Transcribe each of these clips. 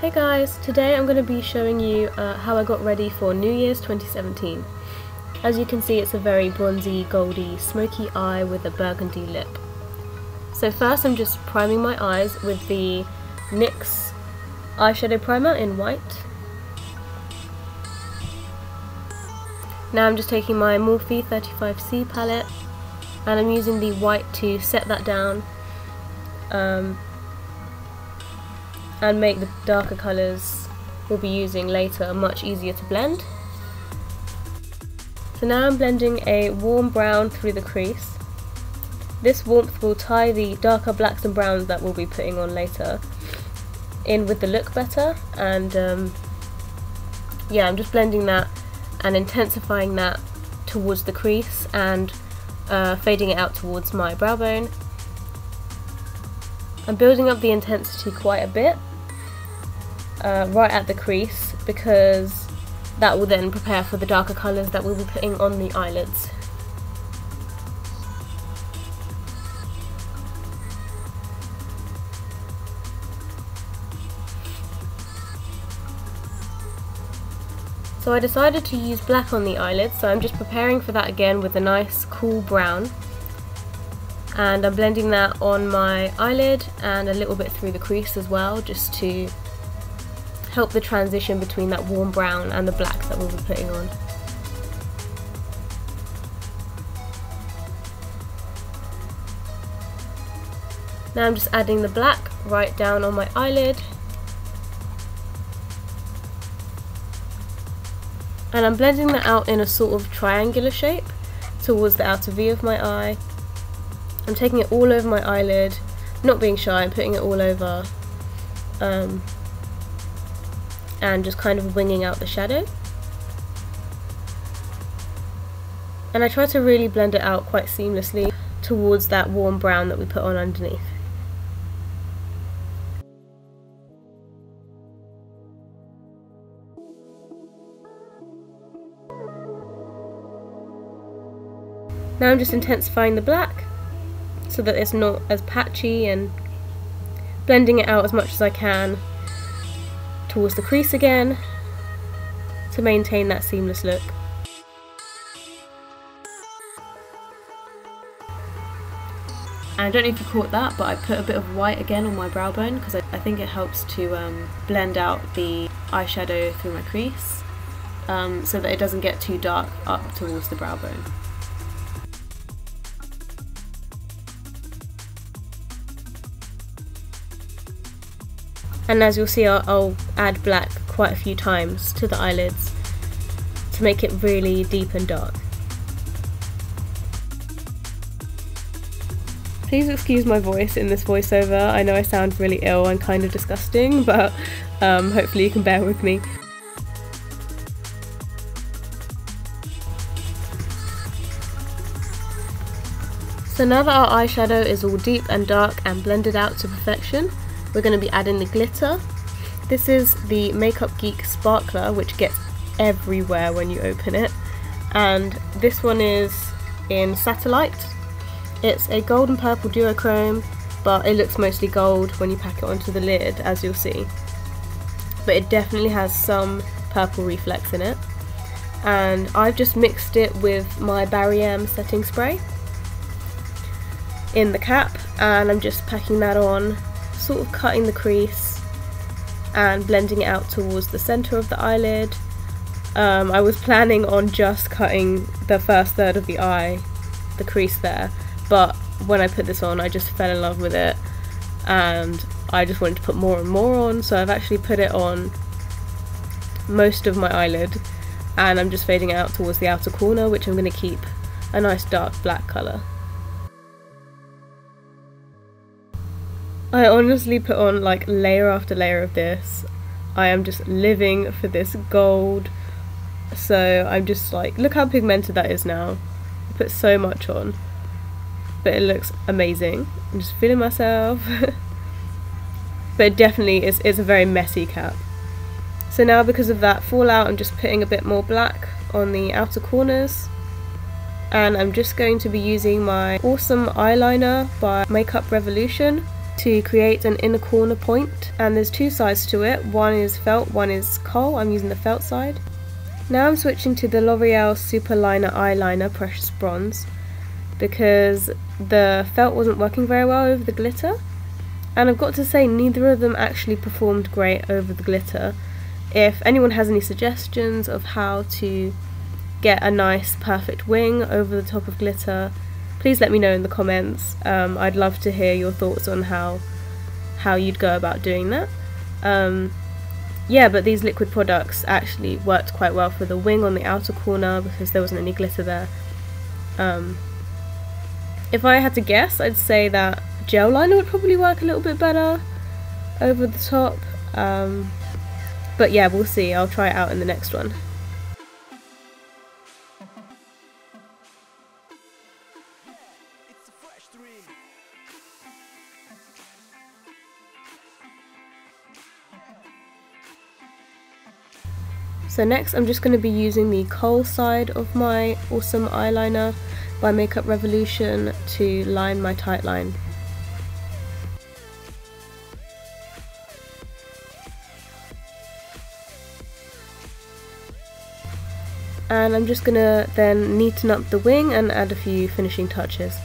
Hey guys, today I'm going to be showing you uh, how I got ready for New Year's 2017. As you can see it's a very bronzy, goldy, smoky eye with a burgundy lip. So first I'm just priming my eyes with the NYX eyeshadow primer in white. Now I'm just taking my Morphe 35C palette and I'm using the white to set that down um, and make the darker colours we'll be using later much easier to blend. So now I'm blending a warm brown through the crease. This warmth will tie the darker blacks and browns that we'll be putting on later in with the look better and um, yeah I'm just blending that and intensifying that towards the crease and uh, fading it out towards my brow bone. I'm building up the intensity quite a bit uh, right at the crease because that will then prepare for the darker colours that we'll be putting on the eyelids. So I decided to use black on the eyelids, so I'm just preparing for that again with a nice cool brown. And I'm blending that on my eyelid and a little bit through the crease as well, just to help the transition between that warm brown and the black that we'll be putting on. Now I'm just adding the black right down on my eyelid and I'm blending that out in a sort of triangular shape towards the outer V of my eye. I'm taking it all over my eyelid, not being shy, I'm putting it all over um, and just kind of winging out the shadow. And I try to really blend it out quite seamlessly towards that warm brown that we put on underneath. Now I'm just intensifying the black so that it's not as patchy and blending it out as much as I can towards the crease again to maintain that seamless look. And I don't know if you caught that, but I put a bit of white again on my brow bone because I, I, think it helps to um, blend out the eyeshadow through my crease um, so that it doesn't get too dark up towards the brow bone. And as you'll see I'll, I'll, add black quite a few times to the eyelids to make it really deep and dark. Please excuse my voice in this voiceover, I know I sound really ill and kind of disgusting but um, hopefully you can bear with me. So now that our eyeshadow is all deep and dark and blended out to perfection, we're going to be adding the glitter. This is the Makeup Geek Sparkler, which gets everywhere when you open it. And this one is in Satellite. It's a gold and purple duochrome, but it looks mostly gold when you pack it onto the lid, as you'll see. But it definitely has some purple reflex in it. And I've just mixed it with my Barry M setting spray in the cap and I'm just packing that on sort of cutting the crease and blending it out towards the centre of the eyelid. Um, I was planning on just cutting the first third of the eye, the crease there, but when I put this on I just fell in love with it and I just wanted to put more and more on so I've actually put it on most of my eyelid and I'm just fading out towards the outer corner which I'm going to keep a nice dark black colour. I honestly put on like layer after layer of this. I am just living for this gold. So I'm just like, look how pigmented that is now. I put so much on. But it looks amazing. I'm just feeling myself. but it definitely is, is a very messy cap. So now because of that fallout, I'm just putting a bit more black on the outer corners. And I'm just going to be using my awesome eyeliner by Makeup Revolution to create an inner corner point and there's two sides to it. One is felt, one is kohl I'm using the felt side. Now I'm switching to the L'Oreal Superliner Eyeliner Precious Bronze because the felt wasn't working very well over the glitter and I've got to say neither of them actually performed great over the glitter. If anyone has any suggestions of how to get a nice perfect wing over the top of glitter, please let me know in the comments. Um, I'd love to hear your thoughts on how how you'd go about doing that. Um, yeah, but these liquid products actually worked quite well for the wing on the outer corner because there wasn't any glitter there. Um, if I had to guess, I'd say that gel liner would probably work a little bit better over the top. Um, but yeah, we'll see. I'll try it out in the next one. So next I'm just going to be using the kohl side of my awesome eyeliner by Makeup Revolution to line my tight line. And I'm just going to then neaten up the wing and add a few finishing touches.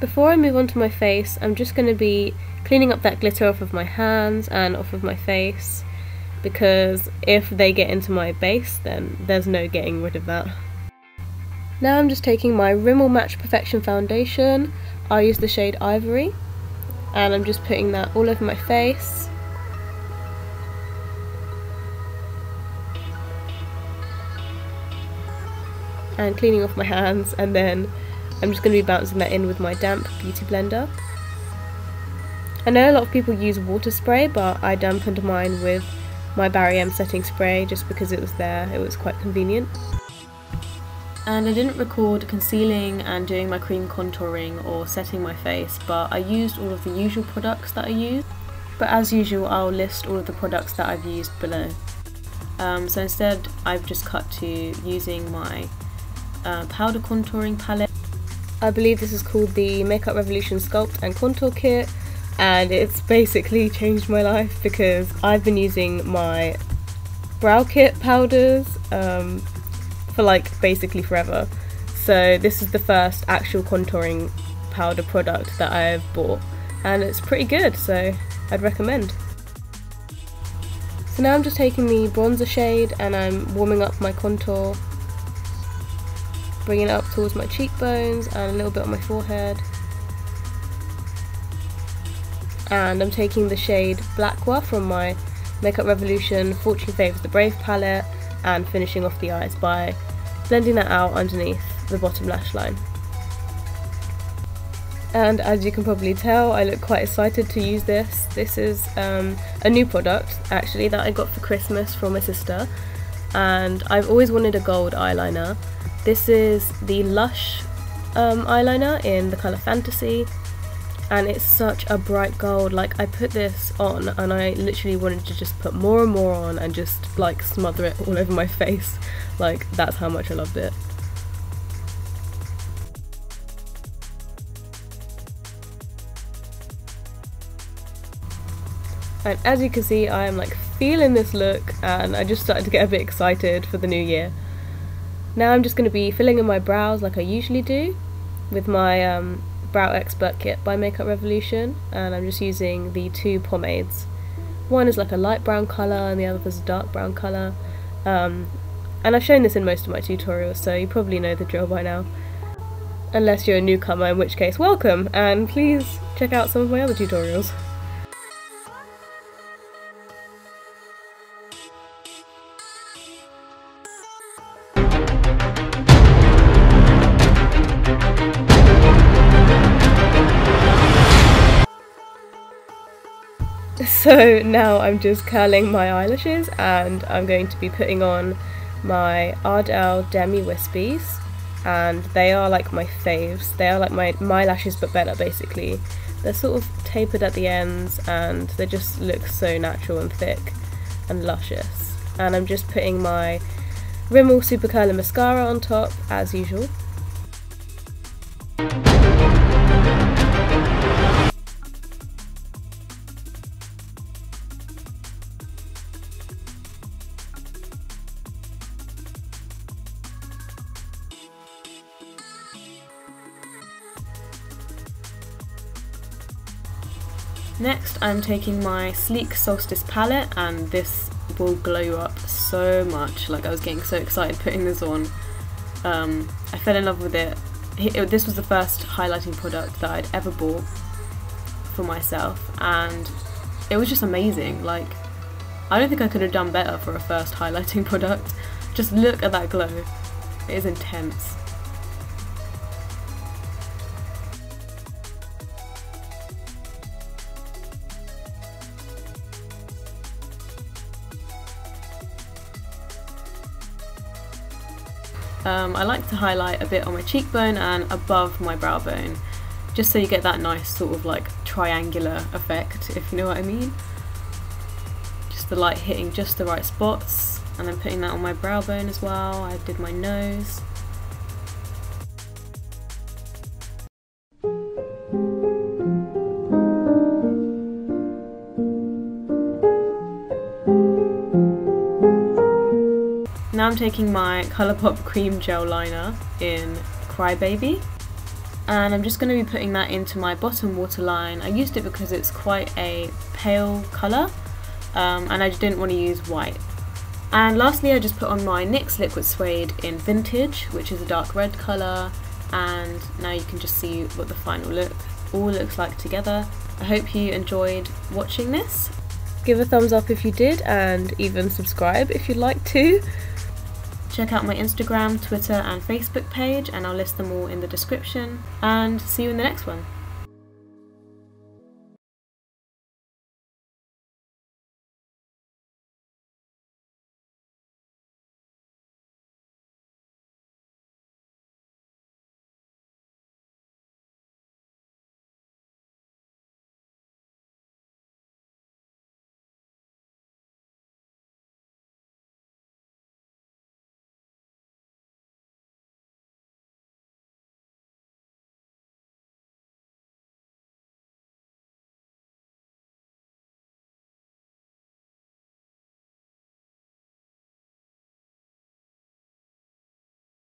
Before I move on to my face, I'm just going to be cleaning up that glitter off of my hands and off of my face because if they get into my base then there's no getting rid of that. Now I'm just taking my Rimmel Match Perfection foundation, I use the shade Ivory and I'm just putting that all over my face. And cleaning off my hands and then I'm just going to be bouncing that in with my damp beauty blender. I know a lot of people use water spray but I dampened mine with my Barry M setting spray just because it was there, it was quite convenient. And I didn't record concealing and doing my cream contouring or setting my face but I used all of the usual products that I use. But as usual I'll list all of the products that I've used below. Um, so instead I've just cut to using my uh, powder contouring palette I believe this is called the Makeup Revolution Sculpt and Contour Kit and it's basically changed my life because I've been using my brow kit powders um, for like basically forever. So this is the first actual contouring powder product that I've bought and it's pretty good so I'd recommend. So now I'm just taking the bronzer shade and I'm warming up my contour bringing it up towards my cheekbones and a little bit on my forehead. And I'm taking the shade Blacqua from my Makeup Revolution Fortune Favours the Brave palette and finishing off the eyes by blending that out underneath the bottom lash line. And as you can probably tell, I look quite excited to use this. This is um, a new product actually that I got for Christmas from my sister and I've always wanted a gold eyeliner. This is the Lush um, eyeliner in the colour Fantasy and it's such a bright gold. Like I put this on and I literally wanted to just put more and more on and just like smother it all over my face. Like that's how much I loved it. And as you can see I am like feeling this look and I just started to get a bit excited for the new year. Now I'm just going to be filling in my brows like I usually do with my um, Brow Expert Kit by Makeup Revolution and I'm just using the two pomades. One is like a light brown colour and the other is a dark brown colour. Um, and I've shown this in most of my tutorials so you probably know the drill by now. Unless you're a newcomer in which case welcome and please check out some of my other tutorials. So now I'm just curling my eyelashes and I'm going to be putting on my Ardell Demi Wispies and they are like my faves. They are like my, my lashes but better basically. They're sort of tapered at the ends and they just look so natural and thick and luscious. And I'm just putting my Rimmel Super Curler Mascara on top, as usual. Next I'm taking my Sleek Solstice palette and this will glow you up so much. Like I was getting so excited putting this on. Um, I fell in love with it. it. This was the first highlighting product that I'd ever bought for myself and it was just amazing. Like I don't think I could have done better for a first highlighting product. Just look at that glow. It is intense. Um, I like to highlight a bit on my cheekbone and above my brow bone just so you get that nice sort of like triangular effect if you know what I mean. Just the light hitting just the right spots and then putting that on my brow bone as well. I did my nose. Taking my Colourpop Cream Gel Liner in Crybaby and I'm just going to be putting that into my bottom waterline. I used it because it's quite a pale colour um, and I didn't want to use white. And lastly I just put on my NYX Liquid Suede in Vintage which is a dark red colour and now you can just see what the final look all looks like together. I hope you enjoyed watching this. Give a thumbs up if you did and even subscribe if you'd like to. Check out my Instagram, Twitter and Facebook page and I'll list them all in the description and see you in the next one.